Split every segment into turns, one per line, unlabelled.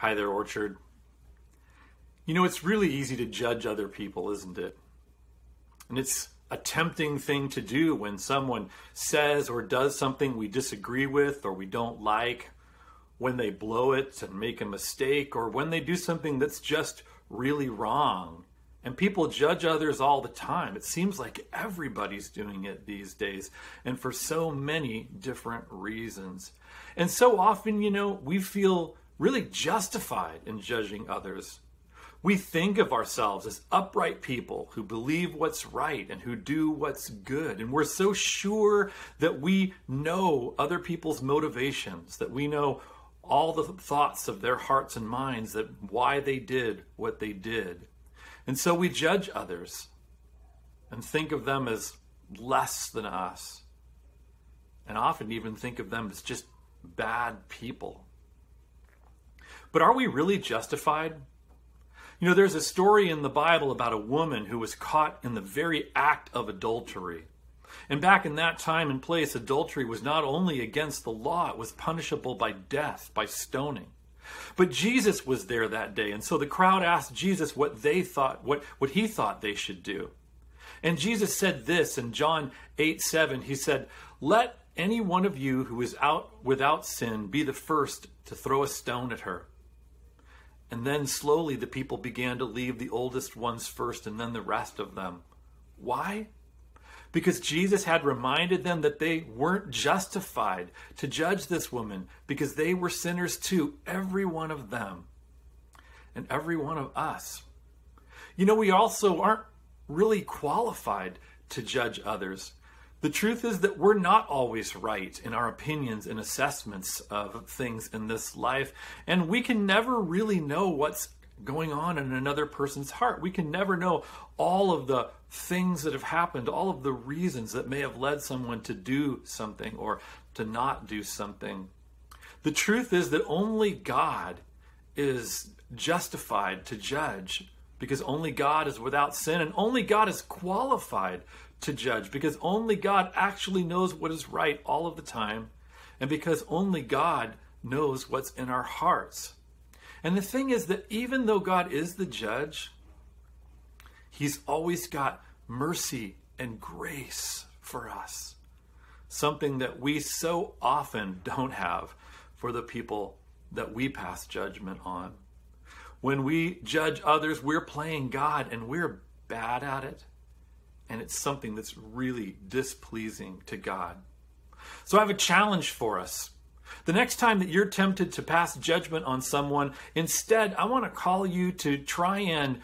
Hi there, Orchard. You know, it's really easy to judge other people, isn't it? And it's a tempting thing to do when someone says or does something we disagree with or we don't like, when they blow it and make a mistake, or when they do something that's just really wrong. And people judge others all the time. It seems like everybody's doing it these days, and for so many different reasons. And so often, you know, we feel really justified in judging others. We think of ourselves as upright people who believe what's right and who do what's good. And we're so sure that we know other people's motivations, that we know all the thoughts of their hearts and minds, that why they did what they did. And so we judge others and think of them as less than us, and often even think of them as just bad people. But are we really justified? You know, there's a story in the Bible about a woman who was caught in the very act of adultery. And back in that time and place, adultery was not only against the law, it was punishable by death, by stoning. But Jesus was there that day, and so the crowd asked Jesus what they thought, what, what he thought they should do. And Jesus said this in John 8 7. He said, Let any one of you who is out without sin be the first to throw a stone at her. And then slowly the people began to leave the oldest ones first and then the rest of them. Why? Because Jesus had reminded them that they weren't justified to judge this woman because they were sinners too, every one of them, and every one of us. You know, we also aren't really qualified to judge others the truth is that we're not always right in our opinions and assessments of things in this life, and we can never really know what's going on in another person's heart. We can never know all of the things that have happened, all of the reasons that may have led someone to do something or to not do something. The truth is that only God is justified to judge because only God is without sin and only God is qualified to judge because only God actually knows what is right all of the time and because only God knows what's in our hearts. And the thing is that even though God is the judge, He's always got mercy and grace for us. Something that we so often don't have for the people that we pass judgment on. When we judge others, we're playing God and we're bad at it and it's something that's really displeasing to God. So I have a challenge for us. The next time that you're tempted to pass judgment on someone, instead, I want to call you to try and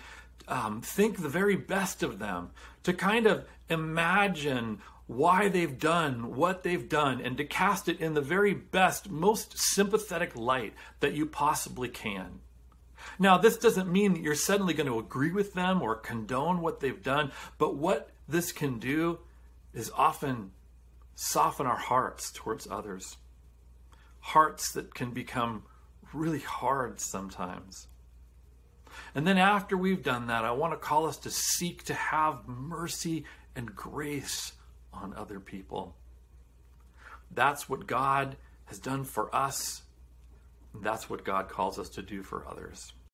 um, think the very best of them, to kind of imagine why they've done what they've done, and to cast it in the very best, most sympathetic light that you possibly can. Now, this doesn't mean that you're suddenly going to agree with them or condone what they've done, but what this can do is often soften our hearts towards others. Hearts that can become really hard sometimes. And then after we've done that, I want to call us to seek to have mercy and grace on other people. That's what God has done for us. That's what God calls us to do for others.